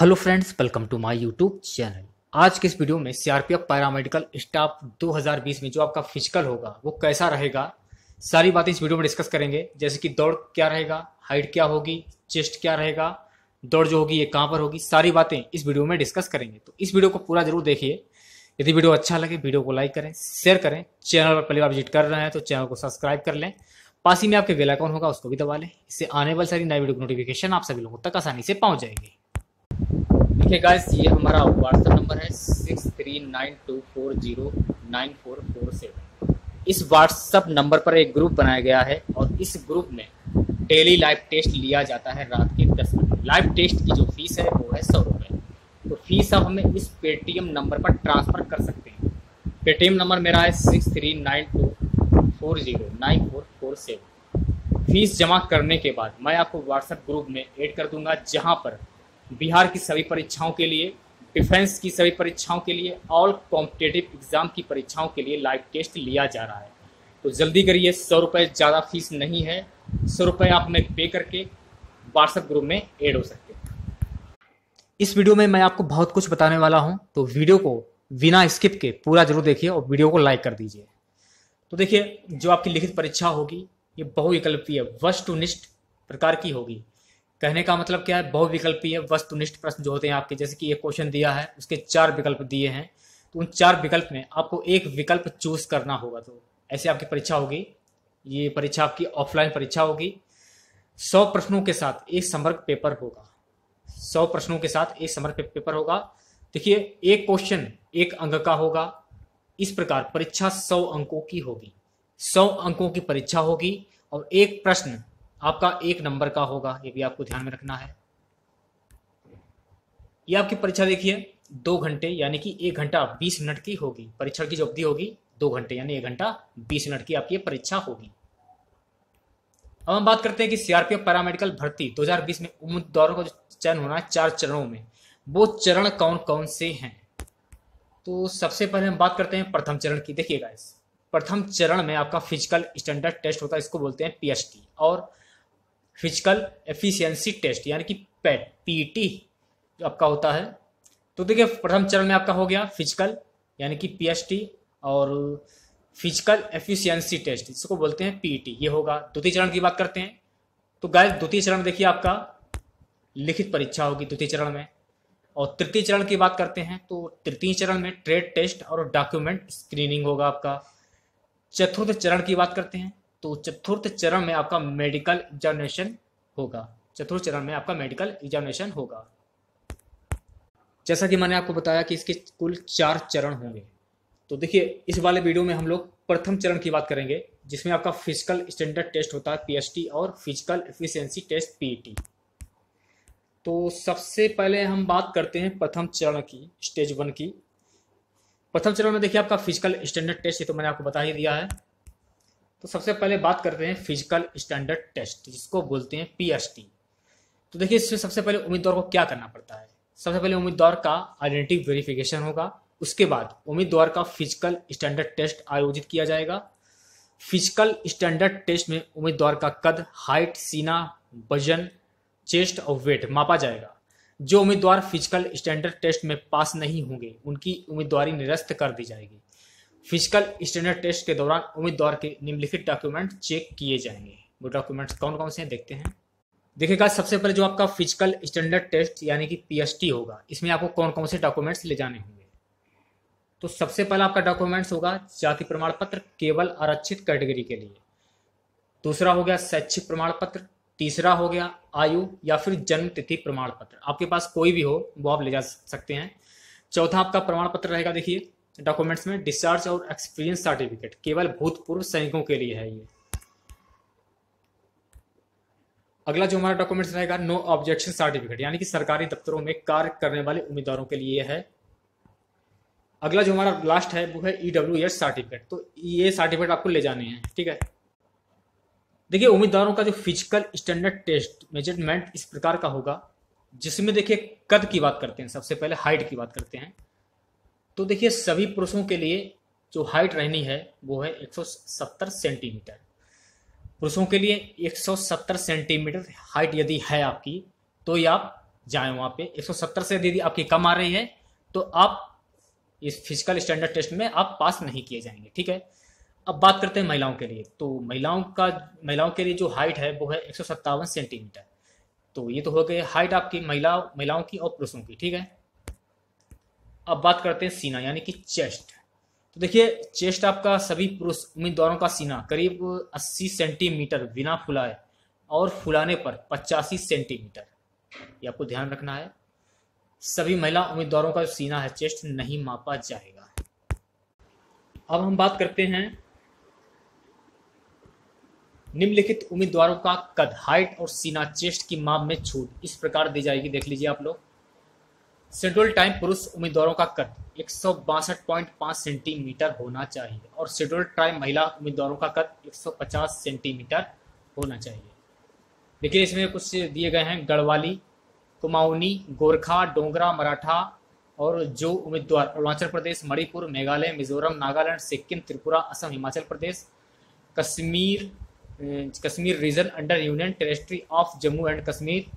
Hello friends, welcome to my YouTube channel. आज के इस वीडियो में सीआरपीएफ पैरामेडिकल स्टाफ 2020 में जो आपका फ़िज़िकल होगा, वो कैसा रहेगा, सारी बातें इस वीडियो में डिस्कस करेंगे। जैसे कि दौड़ क्या रहेगा हाइट क्या होगी चेस्ट क्या रहेगा, दौड़ जो होगी, ये कहाँ पर होगी, सारी बातें इस वीडियो में डिस्कस करेंगे। तो इस वीडियो को पूरा ज़रूर देखिए। यदि वीडियो अच्छा लगे, वीडियो को लाइक करें शेयर करें। चैनल पर पहली बार विज़िट कर रहे हैं तो चैनल को सब्सक्राइब कर लें। पास ही में आपके बेल होगा, उसको भी दबा लें। इससे आने वाली सारी नई वीडियो की नोटिफिकेशन आप सभी लोगों तक आसानी से पहुँच जाएगी। देखिए गाइस ये हमारा व्हाट्सएप नंबर है six three nine two four zero nine four four seven इस व्हाट्सएप नंबर पर एक ग्रुप बनाया गया है और इस ग्रुप में डेली लाइव टेस्ट लिया जाता है रात के दस बजे। लाइव टेस्ट की जो फ़ीस है वो है सौ रुपये तो फ़ीस आप हमें इस पेटीएम नंबर पर ट्रांसफ़र कर सकते हैं। पेटीएम नंबर मेरा है six three nine two four zero nine four four seven fees जमा करने के बाद मैं आपको व्हाट्सएप ग्रुप में ऐड कर दूँगा, जहाँ पर बिहार की सभी परीक्षाओं के लिए, डिफेंस की सभी परीक्षाओं के लिए ऑल कॉम्पिटेटिव एग्ज़ाम की परीक्षाओं के लिए लाइव टेस्ट लिया जा रहा है। तो जल्दी करिए, सौ रुपये ज़्यादा फ़ीस नहीं है। सौ रुपये आप हमें पे करके व्हाट्सएप ग्रुप में ऐड हो सकते हैं। इस वीडियो में मैं आपको बहुत कुछ बताने वाला हूँ तो वीडियो को बिना स्किप के पूरा ज़रूर देखिए और वीडियो को लाइक कर दीजिए। तो देखिए, जो आपकी लिखित परीक्षा होगी, ये बहुविकल्पीय, वस्तुनिष्ठ प्रकार की होगी। कहने का मतलब क्या है? बहुविकल्पीय वस्तुनिष्ठ प्रश्न जो होते हैं आपके, जैसे कि एक क्वेश्चन दिया है, उसके चार विकल्प दिए हैं। तो उन चार विकल्प में आपको एक विकल्प चूज़ करना होगा। तो ऐसे आपकी परीक्षा होगी। ये परीक्षा आपकी ऑफलाइन परीक्षा होगी। सौ प्रश्नों के साथ एक समर्क पेपर होगा। सौ प्रश्नों के साथ एक समर्क पेपर होगा। देखिए, एक क्वेश्चन एक अंक का होगा। इस प्रकार परीक्षा सौ अंकों की होगी। सौ अंकों की परीक्षा होगी और एक प्रश्न आपका एक नंबर का होगा, ये भी आपको ध्यान में रखना है। ये आपकी परीक्षा देखिए, दो घंटे, यानी कि एक घंटा बीस मिनट की होगी। परीक्षा की जो अवधि होगी, दो घंटे, यानी एक घंटा बीस मिनट की आपकी परीक्षा होगी। अब हम बात करते हैं कि सीआरपीएफ पैरामेडिकल भर्ती 2020 में उम्मीदवारों का जो चयन होना है, चार चरणों में। वो चरण कौन कौन से हैं? तो सबसे पहले हम बात करते हैं प्रथम चरण की। देखिएगा इस प्रथम चरण में आपका फ़िज़िकल स्टैंडर्ड टेस्ट होता है, इसको बोलते हैं पीएचटी और फ़िज़िकल एफिशिएंसी टेस्ट, यानी कि पैट पीटी जो आपका होता है। तो देखिए, प्रथम चरण में आपका हो गया फ़िज़िकल, यानी कि पीएचटी और फ़िज़िकल एफिशिएंसी टेस्ट इसको बोलते हैं पीटी ये होगा। द्वितीय चरण की बात करते हैं। तो गाय द्वितीय चरण देखिए आपका, लिखित परीक्षा होगी द्वितीय चरण में। और तृतीय चरण की बात करते हैं तो तृतीय चरण में ट्रेड टेस्ट और डॉक्यूमेंट स्क्रीनिंग होगा आपका। चतुर्थ चरण की बात करते हैं तो चतुर्थ चरण में आपका मेडिकल एग्जामिनेशन होगा। चतुर्थ चरण में आपका मेडिकल एग्जामिनेशन होगा। जैसा कि मैंने आपको बताया कि इसके कुल चार चरण होंगे। तो देखिए, इस वाले वीडियो में हम लोग प्रथम चरण की बात करेंगे, जिसमें आपका फ़िज़िकल स्टैंडर्ड टेस्ट होता है पीएचटी और फ़िज़िकल एफिशिएंसी टेस्ट पीईटी तो सबसे पहले हम बात करते हैं प्रथम चरण की स्टेज वन की। प्रथम चरण में देखिए आपका फ़िज़िकल स्टैंडर्ड टेस्ट ये तो मैंने आपको बता ही दिया है। तो सबसे पहले बात करते हैं फ़िज़िकल स्टैंडर्ड टेस्ट जिसको बोलते हैं पीएचटी तो देखिए, इसमें सबसे पहले उम्मीदवार को क्या करना पड़ता है? सबसे पहले उम्मीदवार का आइडेंटिटी वेरिफिकेशन होगा। उसके बाद उम्मीदवार का फ़िज़िकल स्टैंडर्ड टेस्ट आयोजित किया जाएगा। फ़िज़िकल स्टैंडर्ड टेस्ट में उम्मीदवार का कद हाइट सीना, वज़न चेस्ट और वेट मापा जाएगा। जो उम्मीदवार फ़िज़िकल स्टैंडर्ड टेस्ट में पास नहीं होंगे, उनकी उम्मीदवारी निरस्त कर दी जाएगी। फ़िज़िकल स्टैंडर्ड टेस्ट के दौरान उम्मीदवार के निम्नलिखित डॉक्यूमेंट चेक किए जाएँगे। वो डॉक्यूमेंट्स कौन कौन से हैं देखते हैं। देखिएगा सबसे पहले जो आपका फ़िज़िकल स्टैंडर्ड टेस्ट, यानी कि पीएचटी होगा, इसमें आपको कौन कौन से डॉक्यूमेंट्स ले जाने होंगे? तो सबसे पहला आपका डॉक्यूमेंट्स होगा जाति प्रमाण पत्र केवल आरक्षित कैटेगरी के लिए। दूसरा हो गया शैक्षिक प्रमाण पत्र, तीसरा हो गया आयु या फिर जन्म तिथि प्रमाण पत्र। आपके पास कोई भी हो, वो आप ले जा सकते हैं। चौथा आपका प्रमाण पत्र रहेगा, देखिए डॉक्यूमेंट्स में डिस्चार्ज और एक्सपीरियंस सर्टिफिकेट केवल भूतपूर्व सैनिकों के लिए है ये। अगला जो हमारा डॉक्यूमेंट्स रहेगा नो ऑब्जेक्शन सर्टिफिकेट यानी कि सरकारी दफ्तरों में कार्य करने वाले उम्मीदवारों के लिए है। अगला जो हमारा लास्ट है, वो है ई डब्ल्यू एस सर्टिफिकेट तो ये सर्टिफिकेट आपको ले जाने हैं, ठीक है? देखिए, उम्मीदवारों का जो फ़िज़िकल स्टैंडर्ड टेस्ट मेज़रमेंट इस प्रकार का होगा, जिसमें देखिए कद की बात करते हैं, सबसे पहले हाइट की बात करते हैं। तो देखिए, सभी पुरुषों के लिए जो हाइट रहनी है, वो है 170 सेंटीमीटर पुरुषों के लिए 170 सेंटीमीटर हाइट यदि है आपकी तो ये आप जाए वहाँ पे। 170 से यदि आपकी कम आ रही है तो आप इस फ़िज़िकल स्टैंडर्ड टेस्ट में आप पास नहीं किए जाएँगे, ठीक है? अब बात करते हैं महिलाओं के लिए। तो महिलाओं का, महिलाओं के लिए जो हाइट है, वो है एक सौ सत्तावन सेंटीमीटर तो ये तो हो गए हाइट आपकी महिला, महिलाओं की और पुरुषों की, ठीक है? अब बात करते हैं सीना, यानी कि चेस्ट। तो देखिए, चेस्ट आपका सभी पुरुष उम्मीदवारों का सीना, करीब 80 सेंटीमीटर बिना फुलाए और फुलाने पर पचासी सेंटीमीटर। ये आपको ध्यान रखना है। सभी महिला उम्मीदवारों का सीना है, चेस्ट नहीं मापा जाएगा। अब हम बात करते हैं निम्नलिखित उम्मीदवारों का कद, हाइट और सीना, चेस्ट की माप में छूट। इस प्रकार दी जाएगी, देख लीजिए आप लोग। शेड्यूल टाइम पुरुष उम्मीदवारों का कद एक सेंटीमीटर होना चाहिए और शेड्यूल टाइम महिला उम्मीदवारों का कद 150 सेंटीमीटर होना चाहिए। देखिए, इसमें कुछ दिए गए हैं, गढ़वाली, कुमाऊनी, गोरखा, डोंगरा, मराठा और जो उम्मीदवार, Arunachal Pradesh, Manipur, Meghalaya, Mizoram, Nagaland, Sikkim, Tripura, Assam, Himachal Pradesh, Kashmir Kashmir region under union, territory of Jammu and Kashmir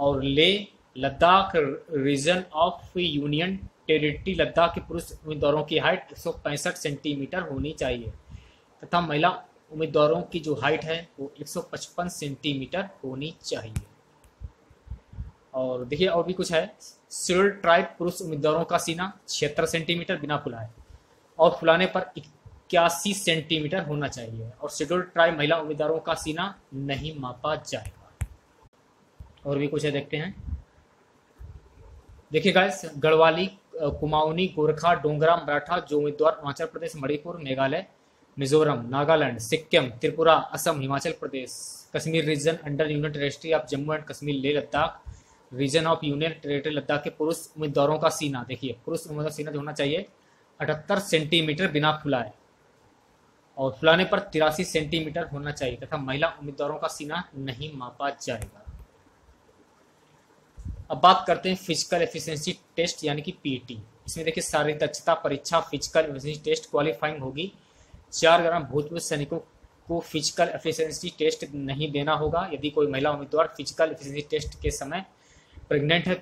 और Leh Ladakh region of union territory Ladakh के पुरुष उम्मीदवारों की हाइट एक सौ पैंसठ सेंटीमीटर होनी चाहिए, तथा महिला उम्मीदवारों की जो हाइट है वो 155 सेंटीमीटर होनी चाहिए। और देखिए, और भी कुछ है। सिरुल ट्राइब पुरुष उम्मीदवारों का सीना छिहत्तर सेंटीमीटर बिना फुलाए और फुलाने पर इक्यासी सेंटीमीटर होना चाहिए, और शेड्यूल ट्राइब महिला उम्मीदवारों का सीना नहीं मापा जाएगा। और भी कुछ है, देखते हैं। देखिए गाइस गढ़वाली कुमाऊनी, गोरखा, डोंगरा, मराठा, जो उम्मीदवार Arunachal Pradesh, Manipur, Meghalaya, Mizoram, Nagaland, Sikkim, Tripura, Assam, Himachal Pradesh, Kashmir region under union territory of Jammu and Kashmir Leh Ladakh region of union territory Ladakh के पुरुष उम्मीदवारों का सीना। देखिए, पुरुष उम्मीदवार सीना जो होना चाहिए, अठहत्तर सेंटीमीटर बिना फुलाए और फुलाने पर तिरासी सेंटीमीटर होना चाहिए तथा महिला उम्मीदवारों का सीना नहीं मापा जाएगा। अब बात करते हैं फ़िज़िकल एफिशिएंसी टेस्ट यानी कि पीटी इसमें देखिए शारीरिक दक्षता परीक्षा फ़िज़िकल एफिशिएंसी टेस्ट क्वालिफाइंग होगी। चार ग्राम भूतपूर्व सैनिकों को फ़िज़िकल एफिशिएंसी टेस्ट नहीं देना होगा। यदि कोई महिला उम्मीदवार फ़िज़िकल एफिशिएंसी टेस्ट के समय प्रेग्नेंट है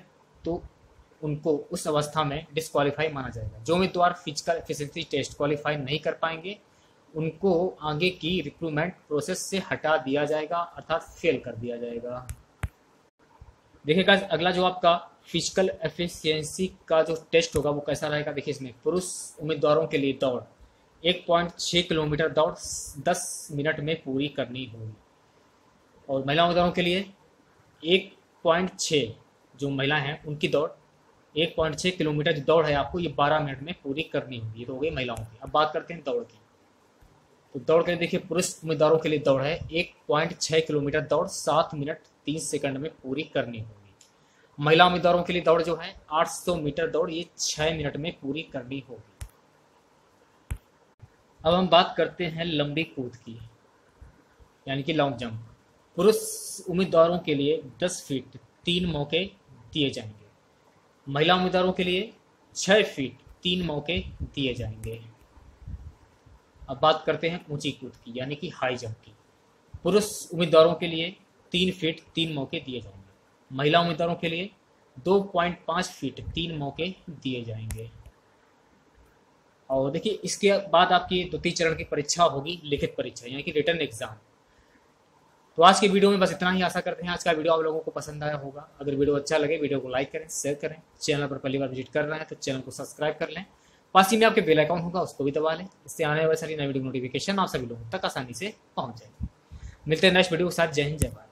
तो उनको उस अवस्था में डिस्कालीफाई माना जाएगा। जो उम्मीदवार फ़िज़िकल एफिशिएंसी टेस्ट क्वालिफाई नहीं कर पाएँगे, उनको आगे की रिक्रूटमेंट प्रोसेस से हटा दिया जाएगा, अर्थात फेल कर दिया जाएगा। देखिएगा अगला जो आपका फ़िज़िकल एफिशिएंसी का जो टेस्ट होगा, वो कैसा रहेगा? देखिए इसमें, पुरुष उम्मीदवारों के लिए दौड़। एक पॉइंट छः किलोमीटर दौड़ दस मिनट में पूरी करनी होगी। और महिला उम्मीदवारों के लिए एक पॉइंट छः जो महिला हैं, उनकी दौड़, एक पॉइंट छः किलोमीटर जो दौड़ है आपको, ये बारह मिनट में पूरी करनी होगी। ये तो हो गई महिलाओं की। अब बात करते हैं दौड़ की। तो दौड़ के देखिए, पुरुष उम्मीदवारों के लिए दौड़ है। एक पॉइंट छः किलोमीटर दौड़ सात मिनट तीस सेकंड में पूरी करनी होगी। महिला उम्मीदवारों के लिए दौड़ जो है 800 मीटर दौड़, ये छह मिनट में पूरी करनी होगी। अब हम बात करते हैं लंबी कूद की, यानी कि लॉन्ग जंप पुरुष उम्मीदवारों के लिए 10 फीट तीन मौके दिए जाएँगे। महिला उम्मीदवारों के लिए 6 फीट तीन मौके दिए जाएँगे। अब बात करते हैं ऊँची कूद की, यानी कि हाई जंप की। पुरुष उम्मीदवारों के लिए तीन फीट तीन मौके दिए जाएँगे। महिला उम्मीदवारों के लिए दो पॉइंट पाँच फीट तीन मौके दिए जाएँगे। और देखिए, इसके बाद आपकी द्वितीय चरण की परीक्षा होगी, लिखित परीक्षा, यानी कि रिटर्न एग्ज़ाम तो आज के वीडियो में बस इतना ही। आशा करते हैं आज का वीडियो आप लोगों को पसंद आया होगा। अगर वीडियो अच्छा लगे, वीडियो को लाइक करें शेयर करें। चैनल पर पहली बार विज़िट कर रहे हैं तो चैनल को सब्सक्राइब कर लें। पास ही में आपके बेल अकाउंट होगा, उसको भी दबा लें। इससे आने वाले सारी नई वीडियो नोटिफिकेशन आप सभी लोगों तक आसानी से पहुँच जाएगी। मिलते हैं नेक्स्ट वीडियो के साथ। जय हिंद, जय भारत।